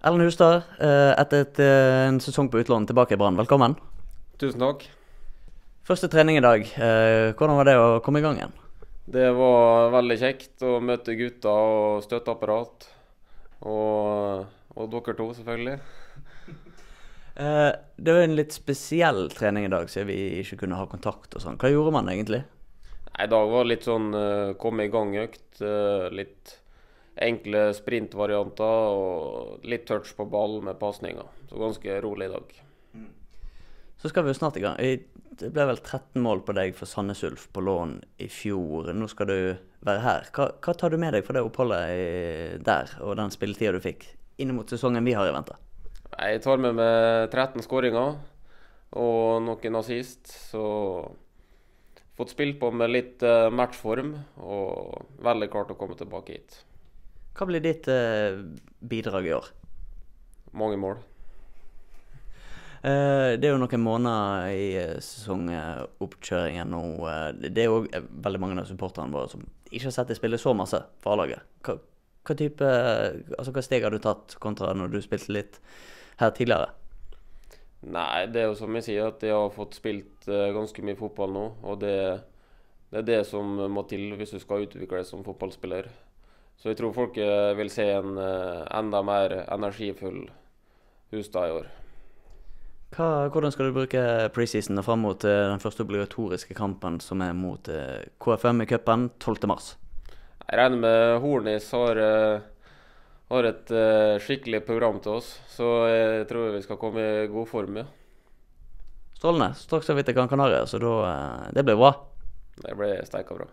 Ellen Hustad, eh, etter et, eh, en sesong på utlån tilbake i Brann, velkommen. Tusen takk. Første trening i dag. Eh, hvordan var det å komme i gang igjen? Det var veldig kjekt å møte gutta og støtteapparat. Og, og dere to, selvfølgelig. Det var en litt spesiell trening i dag, siden vi ikke kunne ha kontakt og sånn. Hva gjorde man egentlig? I dag var det litt sånn komme i gang-økt. Litt enkle sprintvarianter og litt touch på ball med pasninger. Så ganske rolig i dag. Så skal vi jo snart i gang. Det ble vel 13 mål på deg for Sandnes Ulf på lån i fjor. Nå skal du være her. Hva, hva tar du med deg fra det oppholdet der, og den spilletida du fikk, inn mot sesongen vi har i vente? Jeg tar med meg 13 skåringer og noen nazist. Så fått spilt på med litt eh, matchform og veldig klart å komme tilbake hit. Hva blir ditt eh, bidrag i år? Mange mål. Eh, det er jo noen måneder i eh, sesongoppkjøringen nå. Eh, det er jo eh, veldig mange av supporterne våre som ikke har sett deg spille så masse for A-laget. Hva, hva type Altså hva steg har du tatt kontra når du spilte litt her tidligere? Nei, det er jo som jeg sier, at jeg har fått spilt ganske mye fotball nå. Og det, det er det som må til hvis du skal utvikle deg som fotballspiller. Så jeg tror folk eh, vil se en eh, enda mer energifull Hustad i år. Hva, hvordan skal du bruke preseason og fram mot eh, den første obligatoriske kampen, som er mot KFM i cupen 12.3? Jeg regner med Hornis har, har et skikkelig program til oss, så jeg tror vi skal komme i god form. Ja. Strålende. Straks er vi til Gran Canaria, så da, det blir bra. Det blir steika bra.